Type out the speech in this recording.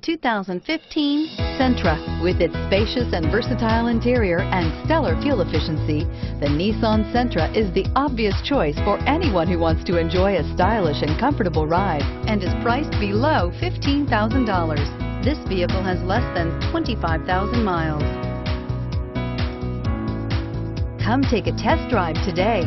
2015 Sentra. With its spacious and versatile interior and stellar fuel efficiency, the Nissan Sentra is the obvious choice for anyone who wants to enjoy a stylish and comfortable ride and is priced below $15,000. This vehicle has less than 25,000 miles. Come take a test drive today.